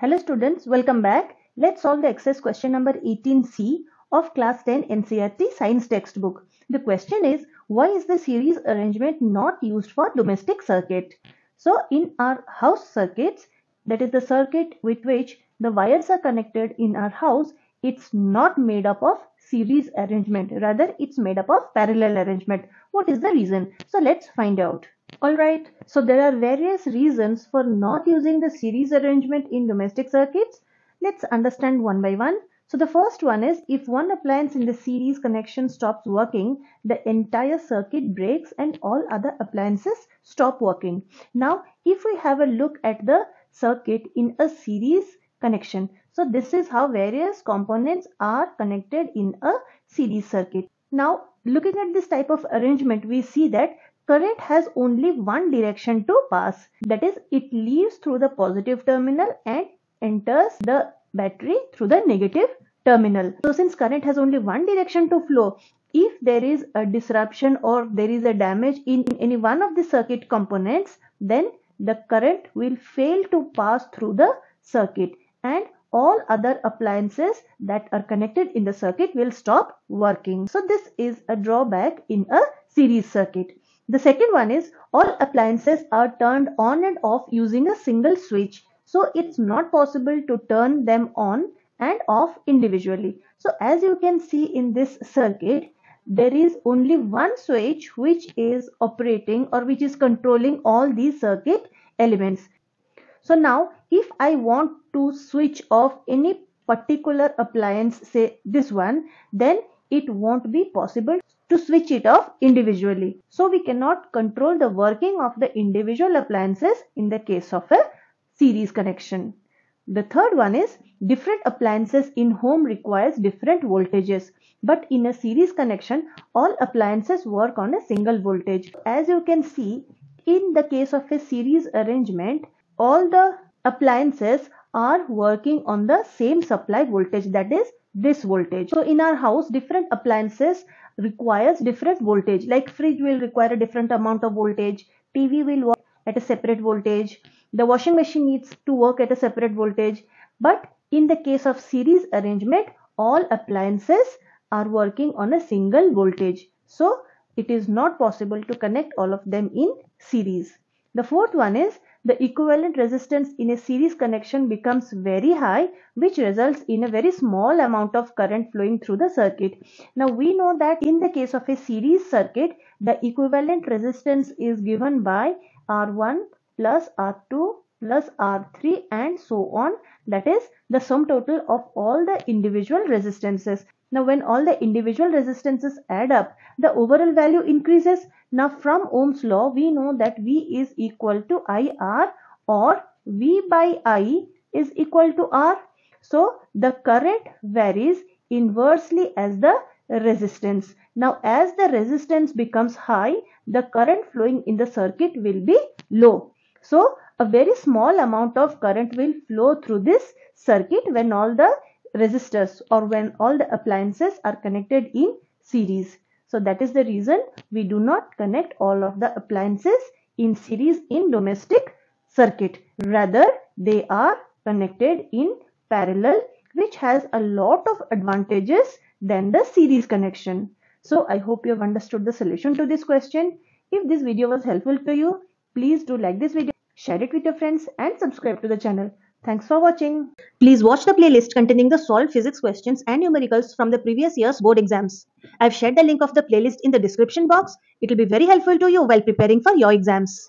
Hello students, welcome back. Let's solve the exercise question number 18C of class 10 NCERT science textbook. The question is, why is the series arrangement not used for domestic circuit? So in our house circuits, that is the circuit with which the wires are connected in our house, it's not made up of series arrangement. Rather, it's made up of parallel arrangement. What is the reason? So let's find out. Alright, so there are various reasons for not using the series arrangement in domestic circuits. Let's understand one by one. So the first one is if one appliance in the series connection stops working, the entire circuit breaks and all other appliances stop working. Now if we have a look at the circuit in a series connection, so this is how various components are connected in a series circuit. Now looking at this type of arrangement, we see that current has only one direction to pass that is it leaves through the positive terminal and enters the battery through the negative terminal so since current has only one direction to flow if there is a disruption or there is a damage in any one of the circuit components then the current will fail to pass through the circuit and all other appliances that are connected in the circuit will stop working. So this is a drawback in a series circuit. The second one is all appliances are turned on and off using a single switch. So it's not possible to turn them on and off individually. So as you can see in this circuit, there is only one switch which is operating or which is controlling all these circuit elements. So now if I want to switch off any particular appliance, say this one, then it won't be possible to switch it off individually. So we cannot control the working of the individual appliances in the case of a series connection. The third one is different appliances in home requires different voltages. But in a series connection, all appliances work on a single voltage. As you can see, in the case of a series arrangement, all the appliances are working on the same supply voltage that is this voltage. So in our house, different appliances requires different voltage. Like fridge will require a different amount of voltage. Tv will work at a separate voltage. The washing machine needs to work at a separate voltage. But in the case of series arrangement all appliances are working on a single voltage. So it is not possible to connect all of them in series. The fourth one is the equivalent resistance in a series connection becomes very high which results in a very small amount of current flowing through the circuit. Now we know that in the case of a series circuit the equivalent resistance is given by R1 plus R2 plus R3 and so on that is the sum total of all the individual resistances. Now when all the individual resistances add up, the overall value increases. Now from Ohm's law, we know that V is equal to IR or V by I is equal to R. So the current varies inversely as the resistance. Now as the resistance becomes high, the current flowing in the circuit will be low. So a very small amount of current will flow through this circuit when all the resistors or when all the appliances are connected in series. So that is the reason we do not connect all of the appliances in series in domestic circuit. Rather, they are connected in parallel which has a lot of advantages than the series connection. So I hope you have understood the solution to this question. If this video was helpful to you, please do like this video, share it with your friends and subscribe to the channel. Thanks for watching. Please watch the playlist containing the solved physics questions and numericals from the previous year's board exams. I've shared the link of the playlist in the description box. It will be very helpful to you while preparing for your exams.